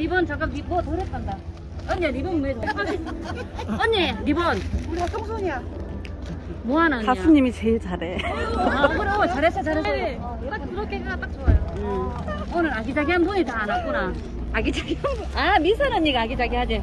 리본 잠깐 리- 뭐 더럽간다. 언니 리본 왜 더? 언니 리본 우리가 청소이야 뭐하나 언니야? 가수님이 제일 잘해. 아 그럼 잘했어 잘했어. 네. 딱 그렇게가 딱 좋아요. 음. 오늘 아기자기한 분이 다 안 왔구나. 아기자기한 분. 아 미선 언니가 아기자기하지.